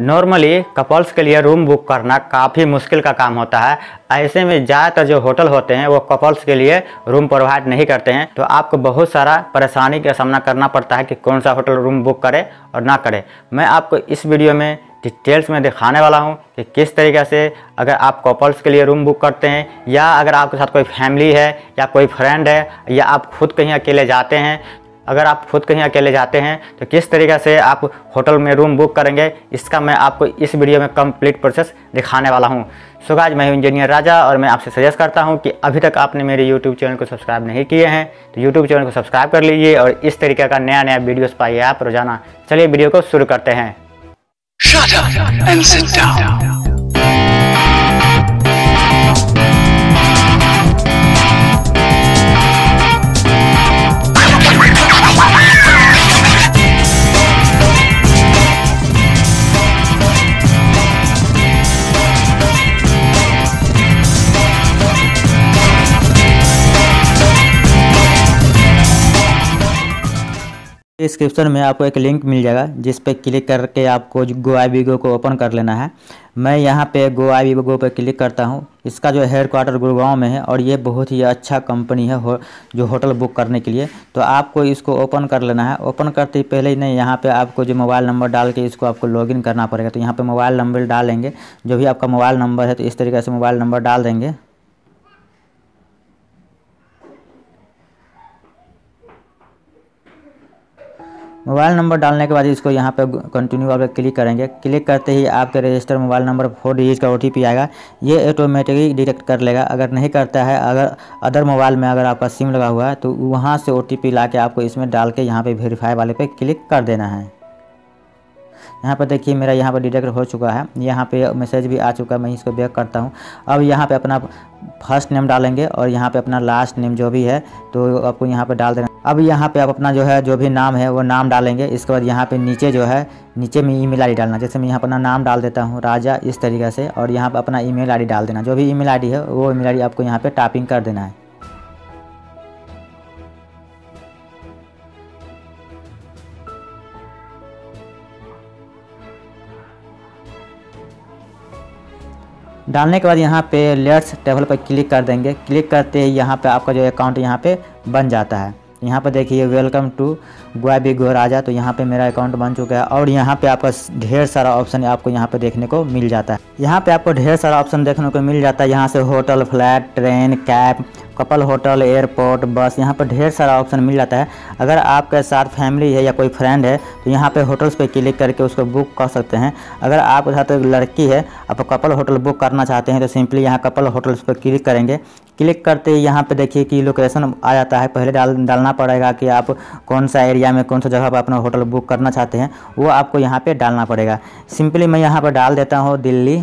Normally couples के लिए room book करना काफ़ी मुश्किल का काम होता है। ऐसे में ज़्यादातर जो होटल होते हैं, वो कपल्स के लिए रूम प्रोवाइड नहीं करते हैं। तो आपको बहुत सारा परेशानी का सामना करना पड़ता है कि कौन सा होटल रूम बुक करे और ना करे। मैं आपको इस वीडियो में डिटेल्स में दिखाने वाला हूँ कि किस तरीके से अगर आप कपल्स के लिए रूम बुक करते हैं, या अगर आपके साथ कोई फैमिली है, या कोई फ्रेंड है, या आप खुद कहीं अकेले जाते हैं अगर आप खुद कहीं अकेले जाते हैं तो किस तरीके से आप होटल में रूम बुक करेंगे, इसका मैं आपको इस वीडियो में कंप्लीट प्रोसेस दिखाने वाला हूँ। सो गाज मैं इंजीनियर राजा और मैं आपसे सजेस्ट करता हूँ कि अभी तक आपने मेरे यूट्यूब चैनल को सब्सक्राइब नहीं किए हैं तो यूट्यूब चैनल को सब्सक्राइब कर लीजिए और इस तरीके का नया नया वीडियोस पाइए आप रोज़ाना। चलिए वीडियो को शुरू करते हैं। Shut up and sit down. Description में आपको एक लिंक मिल जाएगा जिस पर क्लिक करके आपको गोवा वीगो को ओपन कर लेना है। मैं यहाँ पे गोवा वीगो पे क्लिक करता हूँ। इसका जो हेड क्वार्टर गुड़गांव में है और ये बहुत ही अच्छा कंपनी है हो, जो होटल बुक करने के लिए। तो आपको इसको ओपन कर लेना है। ओपन करते ही पहले ही नहीं यहाँ पे आपको जो मोबाइल नंबर डाल के इसको आपको लॉगिन करना पड़ेगा। तो यहाँ पे मोबाइल नंबर डालेंगे। जो भी आपका मोबाइल नंबर है तो इस तरीके से मोबाइल नंबर डाल देंगे। मोबाइल नंबर डालने के बाद इसको यहाँ पर कंटिन्यू आप क्लिक करेंगे। क्लिक करते ही आपके register mobile number four digit का ओटीपी आएगा। ये ऑटोमेटिकली डिटेक्ट कर लेगा। अगर नहीं करता है, अगर अदर मोबाइल में अगर आपका सिम लगा हुआ है तो वहाँ से ओ टी के आपको इसमें डाल के यहाँ पर वेरीफाई वाले पर क्लिक कर देना है। यहाँ पर देखिए मेरा यहाँ पर डिटेक्ट हो चुका है यहाँ पे मैसेज भी आ चुका है मैं इसको बैक करता हूँ अब यहाँ पे अपना फ़र्स्ट नेम डालेंगे और यहाँ पे अपना लास्ट नेम जो भी है तो आपको यहाँ पे डाल देना अब यहाँ पे आप अपना जो है जो भी नाम है वो नाम डालेंगे इसके बाद यहाँ पे नीचे जो है नीचे में ईमेल आईडी डालना जैसे मैं यहाँ अपना नाम डाल देता हूँ राजा इस तरीके से और यहाँ पे अपना ईमेल आईडी डाल देना जो भी ईमेल आईडी है वो ईमेल आईडी आपको यहाँ पे टाइपिंग कर देना है डालने के बाद यहाँ पे लेट्स टेबल पर क्लिक कर देंगे। क्लिक करते ही यहाँ पे आपका जो अकाउंट यहाँ पे बन जाता है। यहाँ पर देखिए वेलकम टू गोवा बी गो राजा तो यहाँ पे मेरा अकाउंट बन चुका है और यहाँ पे आपका ढेर सारा ऑप्शन आपको यहाँ पे देखने को मिल जाता है। यहाँ पे आपको ढेर सारा ऑप्शन देखने को मिल जाता है। यहाँ से hotel flat train cab couple hotel, airport, bus, यहाँ पर ढेर सारा ऑप्शन मिल जाता है। अगर आपके साथ फैमिली है या कोई फ्रेंड है तो यहाँ पे होटल्स पे क्लिक करके उसको बुक कर सकते हैं। अगर आपके साथ लड़की है, आप कपल होटल बुक करना चाहते हैं तो सिंपली यहाँ कपल होटल्स पर क्लिक करेंगे। क्लिक करते ही यहाँ पे देखिए कि लोकेशन आ जाता है। पहले डाल, डालना पड़ेगा कि आप कौन सा एरिया में कौन सा जगह पर अपना होटल बुक करना चाहते हैं, वो आपको यहाँ पे डालना पड़ेगा। सिंपली मैं यहाँ पर डाल देता हूँ दिल्ली।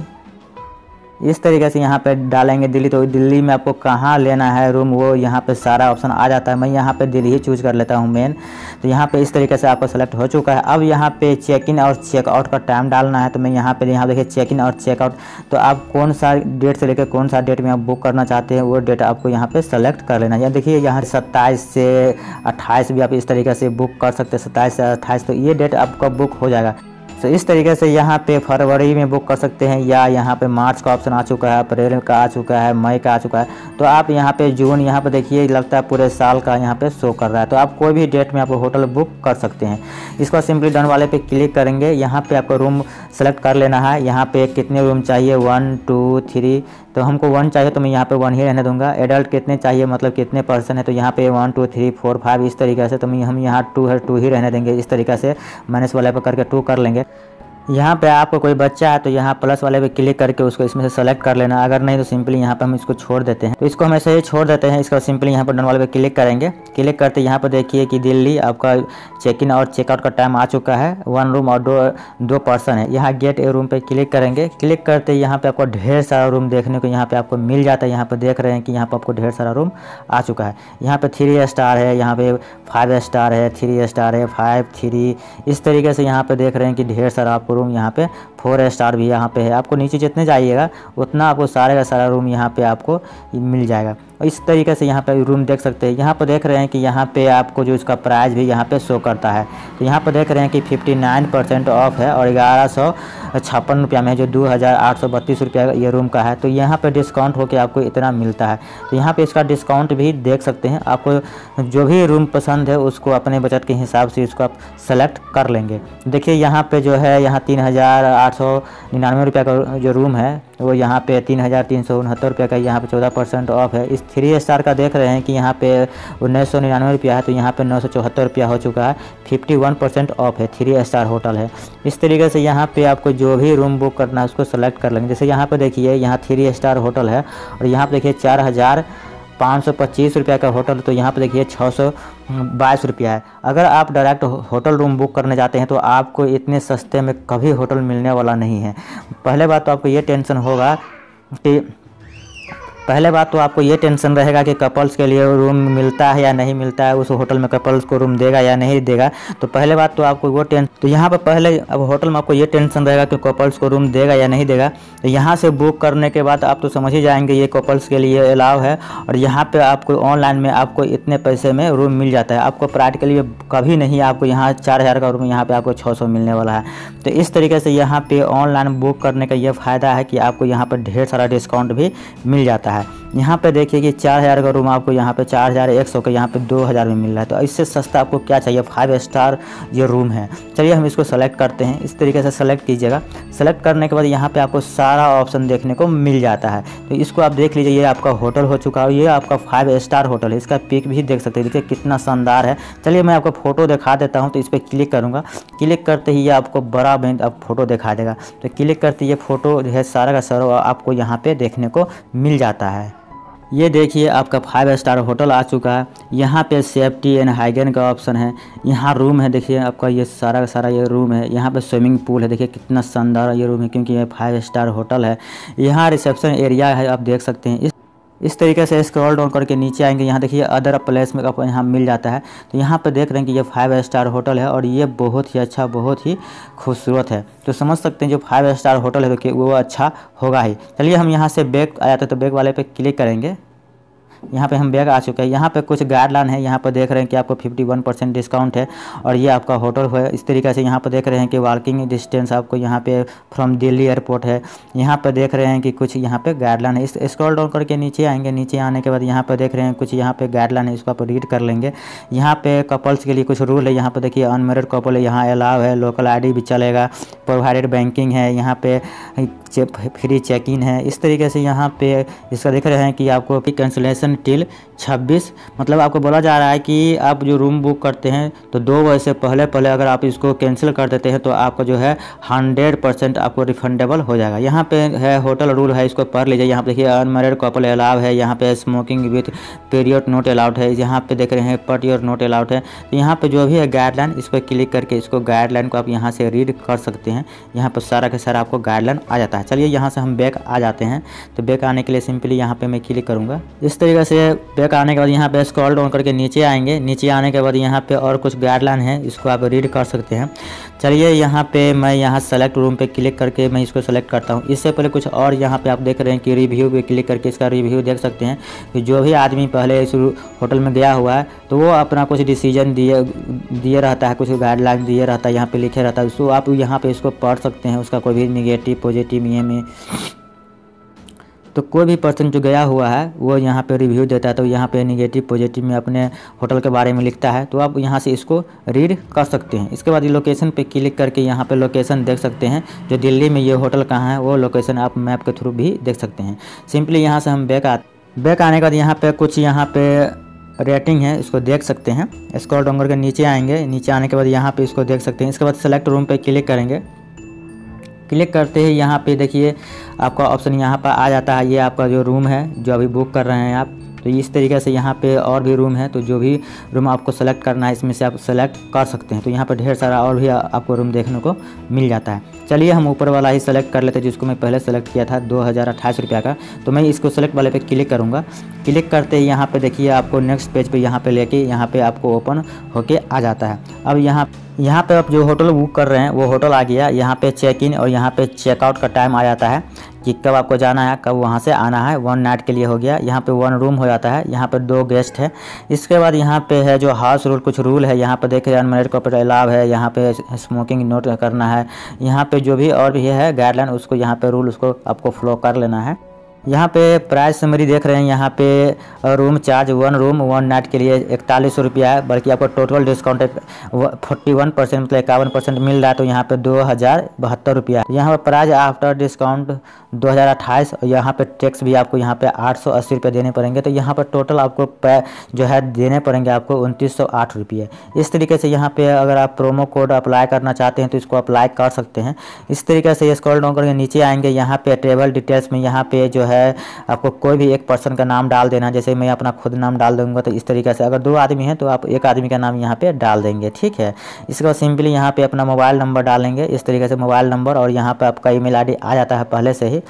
इस तरीके से यहाँ पे डालेंगे दिल्ली। तो दिल्ली में आपको कहाँ लेना है रूम, वो यहाँ पे सारा ऑप्शन आ जाता है। मैं यहाँ पे दिल्ली ही चूज़ कर लेता हूँ मेन तो यहाँ पे इस तरीके से आपको सेलेक्ट हो चुका है। अब यहाँ पे चेक इन और चेकआउट का टाइम डालना है। तो मैं यहाँ पे यहाँ देखिए चेक इन और चेकआउट तो आप कौन सा डेट से लेकर कौन सा डेट में आप बुक करना चाहते हैं, वो डेट आपको यहाँ पर सेलेक्ट कर लेना है। देखिए यहाँ सत्ताईस से अट्ठाईस भी आप इस तरीके से बुक कर सकते हैं। सत्ताईस से अट्ठाईस तो ये डेट आपका बुक हो जाएगा। तो इस तरीके से यहाँ पे फरवरी में बुक कर सकते हैं, या यहाँ पे मार्च का ऑप्शन आ चुका है, अप्रैल का आ चुका है, मई का आ चुका है। तो आप यहाँ पे जून, यहाँ पे देखिए, लगता है पूरे साल का यहाँ पे शो कर रहा है। तो आप कोई भी डेट में आप होटल बुक कर सकते हैं। इसको सिंपली डन वाले पे क्लिक करेंगे। यहाँ पे आपको रूम सेलेक्ट कर लेना है। यहाँ पे कितने रूम चाहिए? वन टू थ्री तो हमको वन चाहिए तो मैं यहाँ पे वन ही रहने दूँगा। एडल्ट कितने चाहिए? मतलब कितने पर्सन है? तो यहाँ पे one two three four five इस तरीके से। तो हम यहाँ टू है टू ही रहने देंगे इस तरीके से। माइनस वाले पर करके टू कर लेंगे। यहाँ पे आपको कोई बच्चा है तो यहाँ प्लस वाले पे क्लिक करके उसको इसमें से सेलेक्ट कर लेना। अगर नहीं तो सिंपली यहाँ पे हम इसको छोड़ देते हैं। तो इसको हम ऐसे ही छोड़ देते हैं। इसका सिंपली यहाँ पर डन वाले पे क्लिक करेंगे। क्लिक करते यहाँ पर देखिए कि दिल्ली आपका चेक इन और चेकआउट का टाइम आ चुका है। वन रूम और दो दो पर्सन है। यहाँ गेट ए रूम पर क्लिक करेंगे। क्लिक करते यहाँ पर आपको ढेर सारा रूम देखने को यहाँ पे आपको मिल जाता है। यहाँ पर देख रहे हैं कि यहाँ पर आपको ढेर सारा रूम आ चुका है। यहाँ पर थ्री स्टार है। यहाँ पे फाइव स्टार है, थ्री स्टार है, फाइव, थ्री। इस तरीके से यहाँ पे देख रहे हैं कि ढेर सारा आपको रूम यहाँ पे फोर स्टार भी यहाँ पे है। आपको नीचे जितने जाइएगा, उतना आपको सारे का सारा रूम यहाँ पे आपको मिल जाएगा। और इस तरीके से यहाँ पे रूम देख सकते हैं। यहाँ पर देख रहे हैं कि यहाँ पे आपको जो इसका प्राइस भी यहाँ पे शो करता है। तो यहाँ पर देख रहे हैं कि 59 परसेंट ऑफ़ है और ग्यारह छप्पन रुपया में है, जो दो हज़ार आठ सौ बत्तीस रुपया ये रूम का है। तो यहाँ पे डिस्काउंट होकर आपको इतना मिलता है। तो यहाँ पे इसका डिस्काउंट भी देख सकते हैं। आपको जो भी रूम पसंद है, उसको अपने बजट के हिसाब से इसको आप सेलेक्ट कर लेंगे। देखिए, यहाँ पर जो है, यहाँ तीन हज़ार आठ सौ निन्यानवे रुपये का जो रूम है, वो यहाँ पे तीन हज़ार तीन सौ उनहत्तर रुपये का यहाँ पे चौदह परसेंट ऑफ़ है। इस थ्री स्टार का देख रहे हैं कि यहाँ पे उन्नीस सौ निन्यानवे रुपया है तो यहाँ पे नौ सौ चौहत्तर रुपया हो चुका है। फिफ्टी वन परसेंट ऑफ़ है। थ्री स्टार होटल है। इस तरीके से यहाँ पे आपको जो भी रूम बुक करना है, उसको सेलेक्ट कर लेंगे। जैसे यहाँ पे देखिए, यहाँ थ्री स्टार होटल है और यहाँ पे देखिए चार हज़ार पाँच सौ पच्चीस रुपये का होटल तो यहाँ पे देखिए छः सौ बाईस रुपया है। अगर आप डायरेक्ट होटल रूम बुक करने जाते हैं तो आपको इतने सस्ते में कभी होटल मिलने वाला नहीं है। पहले बात तो आपको ये टेंशन होगा कि पहले बात तो आपको ये टेंशन रहेगा कि कपल्स के लिए रूम मिलता है या नहीं मिलता है, उस होटल में कपल्स को रूम देगा या नहीं देगा। तो पहले बात तो आपको वो टेंशन तो यहाँ पर पहले अब होटल में आपको ये टेंशन रहेगा कि कपल्स को रूम देगा या नहीं देगा। तो यहाँ से बुक करने के बाद आप तो समझ ही जाएँगे ये कपल्स के लिए अलाव है और यहाँ पर आपको ऑनलाइन में आपको इतने पैसे में रूम मिल जाता है। आपको प्रैक्टिकली कभी नहीं आपको यहाँ चार हज़ार का रूम, यहाँ पर आपको छः सौ मिलने वाला है। तो इस तरीके से यहाँ पर ऑनलाइन बुक करने का ये फ़ायदा है कि आपको यहाँ पर ढेर सारा डिस्काउंट भी मिल जाता है। है यहाँ पे देखिए कि चार हज़ार का रूम आपको यहाँ पे चार हज़ार एक सौ का, यहाँ पे दो हज़ार में मिल रहा है। तो इससे सस्ता आपको क्या चाहिए? फाइव स्टार ये रूम है। चलिए हम इसको सेलेक्ट करते हैं। इस तरीके से सेलेक्ट कीजिएगा। सेलेक्ट करने के बाद यहाँ पे आपको सारा ऑप्शन देखने को मिल जाता है। तो इसको आप देख लीजिए, ये आपका होटल हो चुका है। ये आपका फाइव स्टार होटल है। इसका पिक भी देख सकते हैं। देखिए कितना शानदार है। चलिए मैं आपको फ़ोटो दिखा देता हूँ। तो इस पर क्लिक करूँगा। क्लिक करते ही ये आपको बड़ा बैंक आप फ़ोटो दिखा देगा। तो क्लिक करते ये फ़ोटो जो है, सारा का सारा आपको यहाँ पर देखने को मिल जाता है। ये देखिए, आपका फाइव स्टार होटल आ चुका है। यहाँ पे सेफ्टी एंड हाइजीन का ऑप्शन है। यहाँ रूम है, देखिए, आपका ये सारा का सारा ये रूम है। यहाँ पे स्विमिंग पूल है, देखिए, कितना शानदार ये रूम है, क्योंकि ये फाइव स्टार होटल है। यहाँ रिसेप्शन एरिया है, आप देख सकते हैं। इस इस तरीके से स्क्रॉल डाउन करके नीचे आएँगे। यहाँ देखिए अदर प्लेस में आपको यहाँ मिल जाता है। तो यहाँ पर देख रहे हैं कि ये फाइव स्टार होटल है और ये बहुत ही अच्छा बहुत ही खूबसूरत है। तो समझ सकते हैं, जो फाइव स्टार होटल है तो वो अच्छा होगा ही। चलिए हम यहाँ से बैग आ जाते हैं तो बैग वाले पे क्लिक करेंगे। यहाँ पे हम बैग आ चुके हैं यहाँ पे कुछ गाइडलाइन है यहाँ पर देख रहे हैं कि आपको 51 परसेंट डिस्काउंट है और ये आपका होटल है इस तरीके से यहाँ पर देख रहे हैं कि वॉकिंग डिस्टेंस आपको यहाँ पे फ्रॉम दिल्ली एयरपोर्ट है यहाँ पर देख रहे हैं कि कुछ यहाँ पे गाइडलाइन है इस स्क्रॉल डाउन करके नीचे आएँगे नीचे आने के बाद यहाँ पर देख रहे हैं कुछ यहाँ पे गाइडलाइन है इसको आप रीड कर लेंगे यहाँ पे कपल्स के लिए कुछ रूल है यहाँ पर देखिए अनमेरिड कपल है यहाँ अलाव है लोकल आईडी भी चलेगा प्रोवाइडेड बैंकिंग है यहाँ पे फ्री चेक इन है इस तरीके से यहाँ पे इसका देख रहे हैं कि आपको कैंसिलेशन टिल 26 मतलब आपको बोला जा रहा है कि आप जो रूम बुक करते हैं तो दो बजे से पहले पहले अगर आप इसको कैंसिल कर देते हैं तो आपका जो है हंड्रेड परसेंट आपको रिफंडेबल हो जाएगा। यहाँ पे है होटल रूल है, इसको पढ़ लीजिए। यहाँ पे देखिए अनमेरिड कपल अलाउ है। यहाँ पे smoking with period not allowed है। यहाँ पे देख रहे हैं पर ईयर नोट अलाउड है। तो यहाँ पे जो भी है गाइडलाइन इस पर क्लिक करके इसको गाइडलाइन को आप यहाँ से रीड कर सकते हैं। यहाँ पर सारा का सारा आपको गाइडलाइन आ जाता है। चलिए, यहाँ से हम बैक आ जाते हैं। तो बैक आने के लिए सिंपली यहाँ पर मैं क्लिक करूँगा। इस तरीके से बैक आने के बाद यहाँ पे स्क्रॉल डाउन करके नीचे आएँगे। नीचे आने के बाद यहाँ पे और कुछ गाइडलाइन है, इसको आप रीड कर सकते हैं। चलिए यहाँ पे मैं यहाँ सेलेक्ट रूम पे क्लिक करके मैं इसको सेलेक्ट करता हूँ। इससे पहले कुछ और यहाँ पे आप देख रहे हैं कि रिव्यू पे क्लिक करके इसका रिव्यू देख सकते हैं कि जो भी आदमी पहले इस होटल में गया हुआ है तो वो अपना कुछ डिसीज़न दिए दिए रहता है, कुछ गाइडलाइन दिए रहता है, यहाँ पर लिखे रहता है। उसको आप यहाँ पर इसको पढ़ सकते हैं, उसका कोई भी निगेटिव पॉजिटिव ये, में तो कोई भी पर्सन जो गया हुआ है, वो यहाँ पे रिव्यू देता है तो यहाँ पे निगेटिव पॉजिटिव में अपने होटल के बारे में लिखता है तो आप यहाँ से इसको रीड कर सकते हैं। इसके बाद ये लोकेशन पे क्लिक करके यहाँ पे लोकेशन देख सकते हैं, जो दिल्ली में ये होटल कहाँ है, वो लोकेशन आप मैप के थ्रू भी देख सकते हैं। सिंपली यहाँ से हम बैक आ बैक आने के बाद यहाँ पर कुछ यहाँ पर रेटिंग है, इसको देख सकते हैं। स्क्रॉल डोंगर के नीचे आएँगे, नीचे आने के बाद यहाँ पे इसको देख सकते हैं। इसके बाद सेलेक्ट रूम पे क्लिक करेंगे। क्लिक करते ही यहाँ पे देखिए आपका ऑप्शन यहाँ पर आ जाता है। ये आपका जो रूम है, जो अभी बुक कर रहे हैं आप तो इस तरीके से यहाँ पे और भी रूम है तो जो भी रूम आपको सेलेक्ट करना है, इसमें से आप सेलेक्ट कर सकते हैं। तो यहाँ पर ढेर सारा और भी आपको रूम देखने को मिल जाता है। चलिए हम ऊपर वाला ही सेलेक्ट कर लेते हैं, जिसको मैं पहले सेलेक्ट किया था, दो हज़ार अट्ठाईस रुपया का। तो मैं इसको सेलेक्ट वाले पे क्लिक करूँगा। क्लिक करते ही यहाँ पे देखिए आपको नेक्स्ट पेज पे यहाँ पे लेके, यहाँ पे आपको ओपन होके आ जाता है। अब यहाँ यहाँ पे आप जो होटल बुक कर रहे हैं वो होटल आ गया यहाँ पे चेक इन और यहाँ पे चेकआउट का टाइम आ जाता है कि कब आपको जाना है कब वहाँ से आना है वन नाइट के लिए हो गया यहाँ पे वन रूम हो जाता है यहाँ पे दो गेस्ट है इसके बाद यहाँ पे है जो हाउस रूल कुछ रूल है यहाँ पे देखिए अनमेरिड कपल अलाव है यहाँ पे स्मोकिंग नोट करना है यहाँ पे जो भी और भी है गाइडलाइन उसको यहाँ पे रूल उसको आपको फॉलो कर लेना है यहाँ पे प्राइस समरी देख रहे हैं। यहाँ पे room charge one room one night के लिए इकतालीस सौ रुपया है। बल्कि आपको total discount forty one percent मतलब इक्यावन परसेंट मिल रहा है तो यहाँ पे दो हज़ार बहत्तर रुपया यहाँ पर प्राइस आफ्टर डिस्काउंट दो हज़ार अट्ठाईस और यहाँ पे टैक्स भी आपको यहाँ पे आठ सौ अस्सी रुपये देने पड़ेंगे। तो यहाँ पर टोटल आपको जो है, देने पड़ेंगे आपको उनतीस सौ आठ रुपये। इस तरीके से यहाँ पे अगर आप प्रोमो कोड अप्लाई करना चाहते हैं तो इसको अप्लाई कर सकते हैं। इस तरीके से स्क्रॉल डाउन करके नीचे आएँगे। यहाँ पे ट्रेवल डिटेल्स में यहाँ पे जो है, आपको कोई भी एक पर्सन का नाम डाल देना, जैसे मैं अपना खुद नाम डाल दूँगा तो इस तरीके से अगर दो आदमी हैं तो आप एक आदमी का नाम यहाँ पे डाल देंगे, ठीक है? इसके बाद सिंपली यहाँ पे अपना मोबाइल नंबर डालेंगे, इस तरीके से मोबाइल नंबर और यहाँ पे आपका ईमेल आईडी आ जाता है पहले से ही,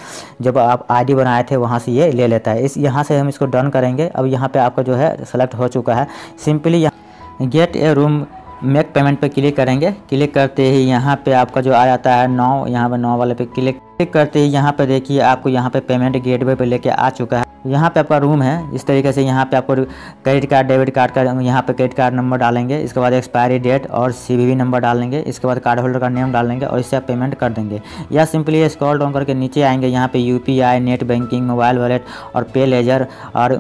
जब आप आईडी बनाए थे, वहाँ से ये ले लेता है। इस यहाँ से हम इसको डन करेंगे, अब यहाँ पर आपका जो है सेलेक्ट हो चुका है। सिंपली यहाँ get a room make payment पे क्लिक करेंगे क्लिक करते ही यहाँ पे आपका जो आ जाता है नौ, यहाँ पे नौ वाले पे क्लिक क्लिक करते ही यहाँ पे देखिए आपको यहाँ पे पेमेंट गेटवे पे लेके आ चुका है। यहाँ पे आपका रूम है। इस तरीके से यहाँ पे आपको क्रेडिट कार्ड डेबिट कार्ड का यहाँ पे क्रेडिट कार्ड नंबर डालेंगे। इसके बाद एक्सपायरी डेट और सी नंबर डालेंगे। इसके बाद कार्ड होल्डर का नेम डालेंगे और इससे आप पेमेंट कर देंगे। या सिंपली स्क्रॉल डाउन करके नीचे आएँगे। यहाँ पे UPI net banking mobile wallet और पे लेजर और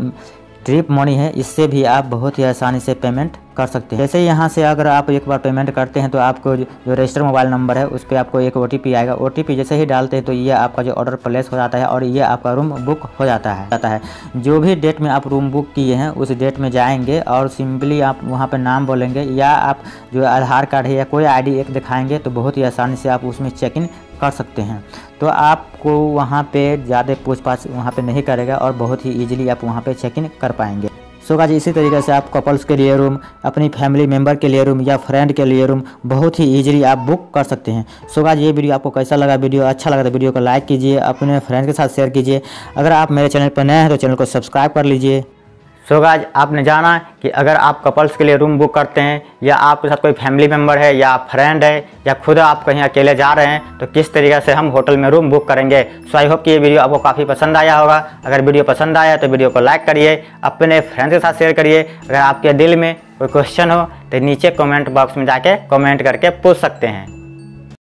ट्रिप मनी है। इससे भी आप बहुत ही आसानी से पेमेंट कर सकते हैं। जैसे यहाँ से अगर आप एक बार पेमेंट करते हैं तो आपको जो रजिस्टर मोबाइल नंबर है, उस पर आपको एक ओटीपी आएगा। ओटीपी जैसे ही डालते हैं तो ये आपका जो ऑर्डर प्लेस हो जाता है और ये आपका रूम बुक हो जाता है। जाता है। जो भी डेट में आप रूम बुक किए हैं, उस डेट में जाएँगे और सिंपली आप वहाँ पर नाम बोलेंगे या आप जो आधार कार्ड है या कोई आईडी एक दिखाएँगे तो बहुत ही आसानी से आप उसमें चेक इन कर सकते हैं। तो आपको वहाँ पे ज़्यादा पूछ पाछ वहाँ पे नहीं करेगा और बहुत ही इजीली आप वहाँ पे चेक इन कर पाएँगे। सो गाज इसी तरीके से आप कपल्स के लिए रूम अपनी फैमिली मेंबर के लिए रूम या फ्रेंड के लिए रूम बहुत ही ईजिली आप बुक कर सकते हैं। सो गाज ये वीडियो आपको कैसा लगा वीडियो अच्छा लगा तो वीडियो को लाइक कीजिए, अपने फ्रेंड के साथ शेयर कीजिए। अगर आप मेरे चैनल पर नए हैं तो चैनल को सब्सक्राइब कर लीजिए। सो गाज आपने जाना कि अगर आप कपल्स के लिए रूम बुक करते हैं, या आपके साथ कोई फैमिली मेंबर है, या फ्रेंड है, या खुद आप कहीं अकेले जा रहे हैं तो किस तरीके से हम होटल में रूम बुक करेंगे? सो आई होप कि ये वीडियो आपको काफ़ी पसंद आया होगा। अगर वीडियो पसंद आया तो वीडियो को लाइक करिए, अपने फ्रेंड्स के साथ शेयर करिए। अगर आपके दिल में कोई क्वेश्चन हो तो नीचे कमेंट बॉक्स में जाके कमेंट करके पूछ सकते हैं।